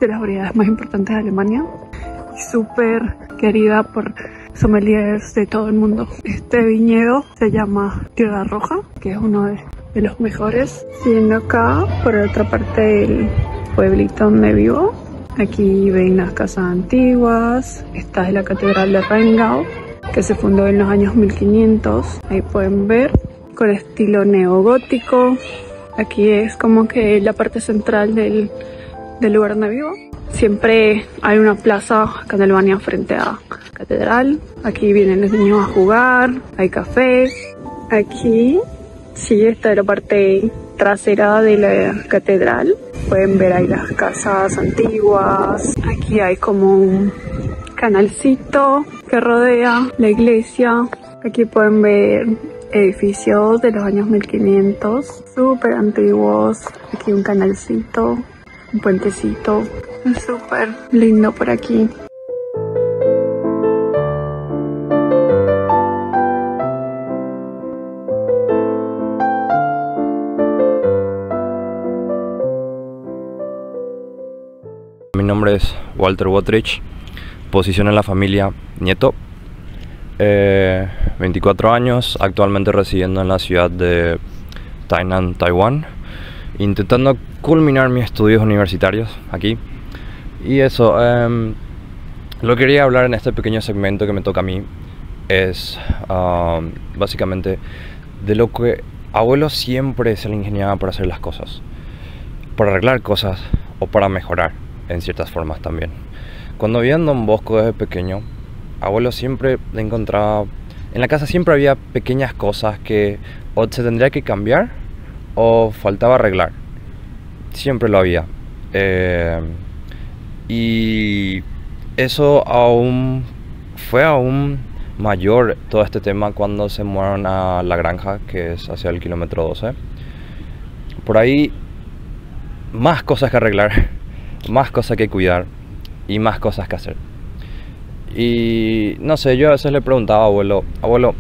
de las variedades más importantes de Alemania. Súper querida por sommeliers de todo el mundo. Este viñedo se llama Tierra Roja, que es uno de, de los mejores. Siguiendo acá, por otra parte del pueblito donde vivo. Aquí ven las casas antiguas. Esta es la catedral de Rheingau, que se fundó en los años 1500. Ahí pueden ver, con estilo neogótico. Aquí es como que la parte central del, del lugar donde vivo. Siempre hay una plaza acá en Albania frente a catedral. Aquí vienen los niños a jugar, hay café. Aquí sí está la parte trasera de la catedral. Pueden ver ahí las casas antiguas. Aquí hay como un canalcito que rodea la iglesia. Aquí pueden ver edificios de los años 1500, súper antiguos. Aquí un canalcito, un puentecito. Súper lindo por aquí. Mi nombre es Walter Wotrich, posición en la familia nieto, 24 eh, años, actualmente residiendo en la ciudad de Tainan, Taiwán, intentando culminar mis estudios universitarios aquí. Y eso, em, lo que quería hablar en este pequeño segmento que me toca a mí es um, básicamente de lo que abuelo siempre se le ingeniaba para hacer las cosas, para arreglar cosas o para mejorar en ciertas formas también. cuando vivía en Don Bosco desde pequeño, abuelo siempre le encontraba... En la casa siempre había pequeñas cosas que o se tendría que cambiar o faltaba arreglar. Siempre lo había. Eh, y eso aún fue aún mayor todo este tema cuando se mueron a la granja, que es hacia el kilómetro 12. Por ahí más cosas que arreglar, [laughs] más cosas que cuidar y más cosas que hacer. Y no sé, yo a veces le preguntaba abuelo, abuelo,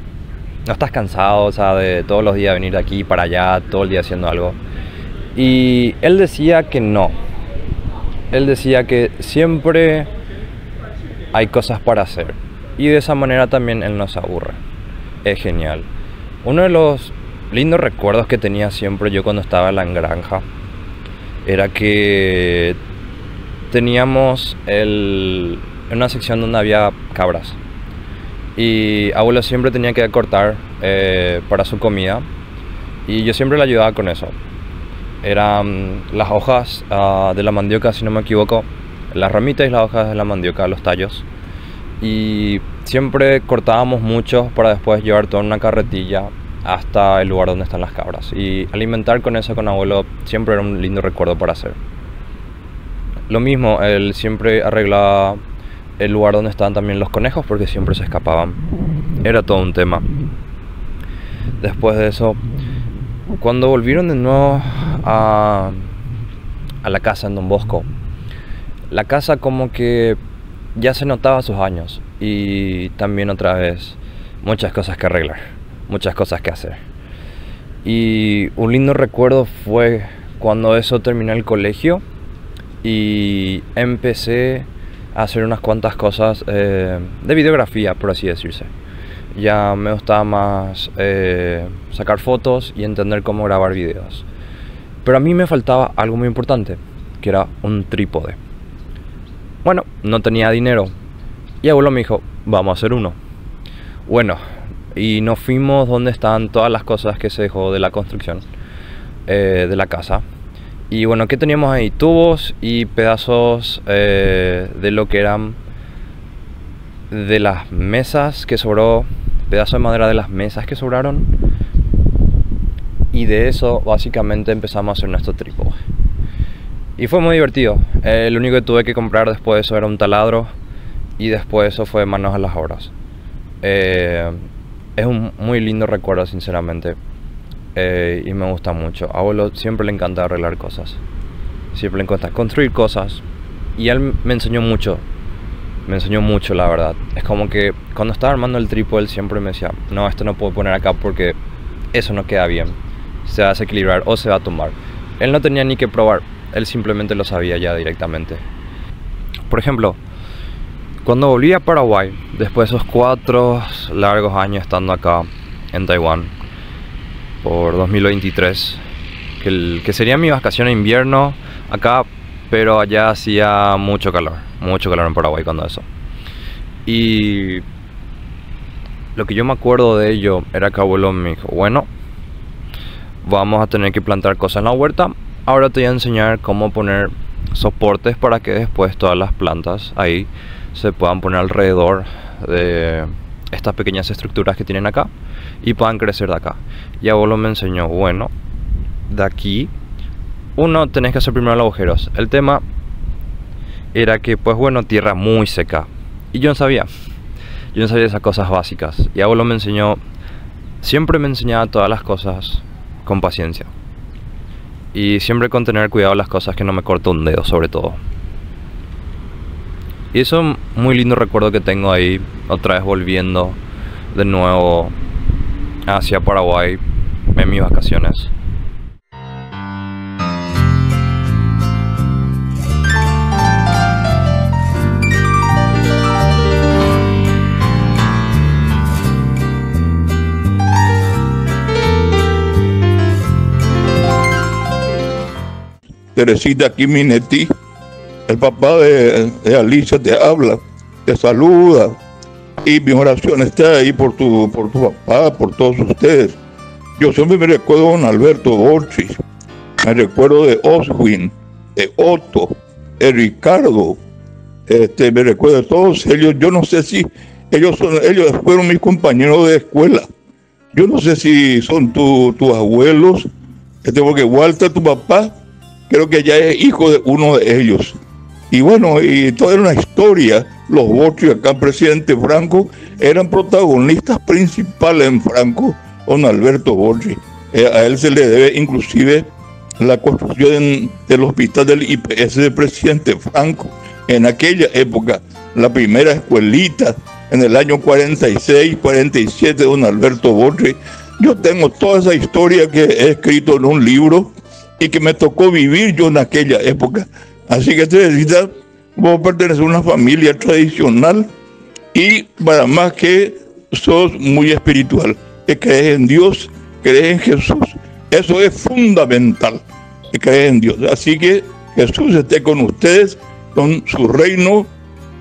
¿no estás cansado, o sea, de todos los días venir de aquí para allá, todo el día haciendo algo? Y él decía que no. Él decía que siempre hay cosas para hacer. Y de esa manera también él nos aburre. Es genial. Uno de los lindos recuerdos que tenía siempre yo cuando estaba en la granja era que teníamos el, una sección donde había cabras. Y abuelo siempre tenía que cortar eh, para su comida. Y yo siempre le ayudaba con eso. Eran las hojas ah, de la mandioca, si no me equivoco. Las ramitas y las hojas de la mandioca, los tallos. Y siempre cortábamos mucho para después llevar toda una carretilla hasta el lugar donde están las cabras. Y alimentar con eso con abuelo siempre era un lindo recuerdo para hacer. Lo mismo, él siempre arreglaba el lugar donde estaban también los conejos porque siempre se escapaban. Era todo un tema. Después de eso, cuando volvieron de nuevo a, la casa en Don Bosco, la casa como que ya se notaba sus años y también otra vez muchas cosas que arreglar, muchas cosas que hacer. Y un lindo recuerdo fue cuando eso terminé el colegio y empecé a hacer unas cuantas cosas eh, de videografía, por así decirse. Ya me gustaba más eh, sacar fotos y entender cómo grabar videos. Pero a mí me faltaba algo muy importante, que era un trípode. Bueno, no tenía dinero. Y abuelo me dijo, vamos a hacer uno. Bueno, y nos fuimos donde están todas las cosas que se dejó de la construcción eh, de la casa. Y bueno, ¿qué teníamos ahí? Tubos y pedazos eh, de lo que eran de las mesas que sobró, pedazos de madera de las mesas que sobraron. Y de eso básicamente empezamos a hacer nuestro trípode. Y fue muy divertido. Eh, lo único que tuve que comprar después de eso era un taladro y después de eso fue manos a las obras. Eh, es un muy lindo recuerdo, sinceramente. Eh, y me gusta mucho. A abuelo siempre le encanta arreglar cosas. Siempre le encanta construir cosas. Y él me enseñó mucho. Me enseñó mucho, la verdad. Es como que cuando estaba armando el trípode, él siempre me decía: No, esto no puedo poner acá porque eso no queda bien. Se va a desequilibrar o se va a tumbar. Él no tenía ni que probar él simplemente lo sabía ya directamente. Por ejemplo, cuando volví a Paraguay, después de esos cuatro largos años estando acá en Taiwán, por 2023, que, que sería mi vacación de invierno acá, pero allá hacía mucho calor, mucho calor en Paraguay cuando eso. Y lo que yo me acuerdo de ello era que abuelo me dijo, bueno, vamos a tener que plantar cosas en la huerta Ahora te voy a enseñar cómo poner soportes para que después todas las plantas ahí se puedan poner alrededor de estas pequeñas estructuras que tienen acá y puedan crecer de acá. Y abuelo me enseñó, bueno, de aquí, uno, tenés que hacer primero los agujeros. El tema era que, pues bueno, tierra muy seca. Y yo no sabía. Yo no sabía esas cosas básicas. Y abuelo me enseñó, siempre me enseñaba todas las cosas con paciencia. Y siempre con tener cuidado las cosas que no me corto un dedo, sobre todo. Y eso muy lindo recuerdo que tengo ahí, otra vez volviendo de nuevo hacia Paraguay en mis vacaciones. Teresita Kiminetti, el papá de, Alicia te habla, te saluda. Y mi oración está ahí por tu, por tu papá, por todos ustedes. Yo siempre me recuerdo de don Alberto Borchis, me recuerdo de Oswin, de Otto, de Ricardo, este, me recuerdo todos ellos, yo no sé si ellos, son, ellos fueron mis compañeros de escuela. Yo no sé si son tus abuelos, este, porque Walter, tu papá, creo que ya es hijo de uno de ellos. Y bueno, y toda una historia, los Bochi acá, presidente Franco, eran protagonistas principales en Franco, con Alberto Borgi. Eh, a él se le debe inclusive la construcción del hospital del IPS del presidente Franco. En aquella época, la primera escuelita, en el año 46, 47, don Alberto Borgi. Yo tengo toda esa historia que he escrito en un libro y que me tocó vivir yo en aquella época. Así que Teresita, vos perteneces a una familia tradicional y para más que sos muy espiritual, que crees en Dios, crees en Jesús. Eso es fundamental, que crees en Dios. Así que Jesús esté con ustedes, con su reino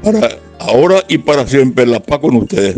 para ahora y para siempre. La paz con ustedes.